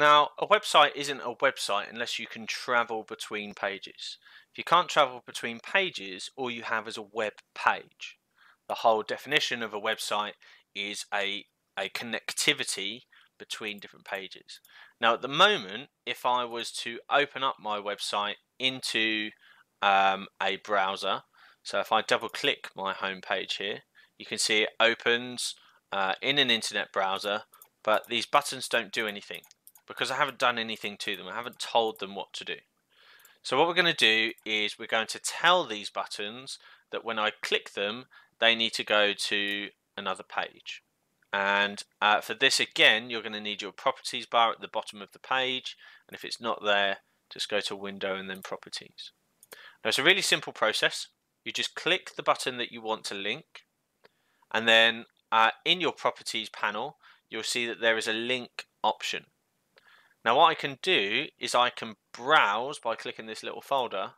Now, a website isn't a website unless you can travel between pages. If you can't travel between pages, all you have is a web page. The whole definition of a website is a, a connectivity between different pages. Now, at the moment, if I was to open up my website into um, a browser, so if I double click my home page here, you can see it opens uh, in an internet browser, but these buttons don't do anything because I haven't done anything to them. I haven't told them what to do. So what we're going to do is we're going to tell these buttons that when I click them, they need to go to another page. And uh, for this again, you're going to need your properties bar at the bottom of the page. And if it's not there, just go to window and then properties. Now it's a really simple process. You just click the button that you want to link. And then uh, in your properties panel, you'll see that there is a link option. Now what I can do is I can browse by clicking this little folder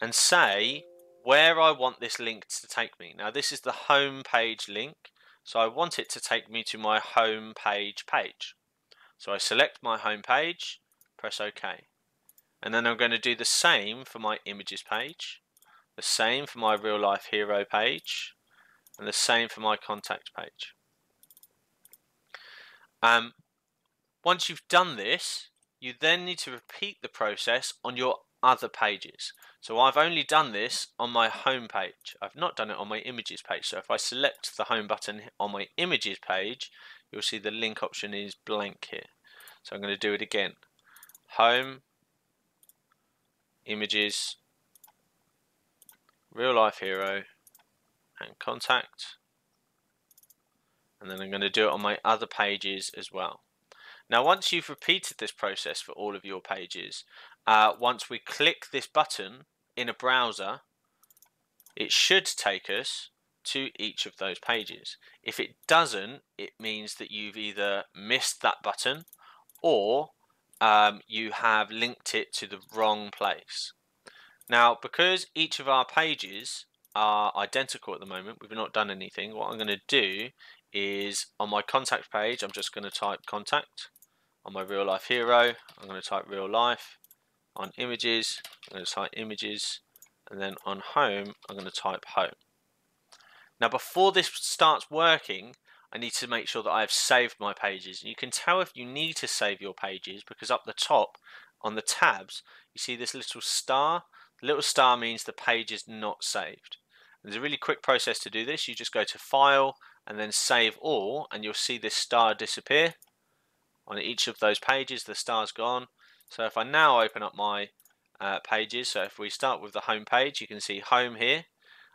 and say where I want this link to take me. Now this is the home page link so I want it to take me to my home page page. So I select my home page, press OK. And then I'm going to do the same for my images page, the same for my real life hero page, and the same for my contact page. Um, once you've done this, you then need to repeat the process on your other pages. So I've only done this on my home page. I've not done it on my images page. So if I select the home button on my images page, you'll see the link option is blank here. So I'm going to do it again. Home, images, real life hero, and contact. And then I'm going to do it on my other pages as well. Now once you've repeated this process for all of your pages, uh, once we click this button in a browser, it should take us to each of those pages. If it doesn't, it means that you've either missed that button or um, you have linked it to the wrong place. Now, because each of our pages are identical at the moment, we've not done anything, what I'm going to do is on my contact page, I'm just going to type contact on my real life hero, I'm going to type real life. On images, I'm going to type images. And then on home, I'm going to type home. Now before this starts working, I need to make sure that I've saved my pages. And you can tell if you need to save your pages because up the top on the tabs, you see this little star. The little star means the page is not saved. There's a really quick process to do this. You just go to File and then Save All and you'll see this star disappear on each of those pages the star's gone. So if I now open up my uh, pages so if we start with the home page you can see home here.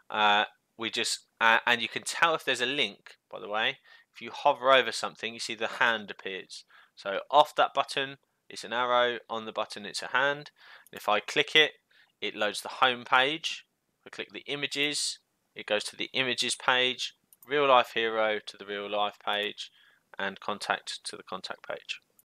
Uh, we just uh, and you can tell if there's a link by the way. If you hover over something you see the hand appears. So off that button it's an arrow. On the button it's a hand. And if I click it it loads the home page. I click the images it goes to the images page. Real life hero to the real life page and contact to the contact page.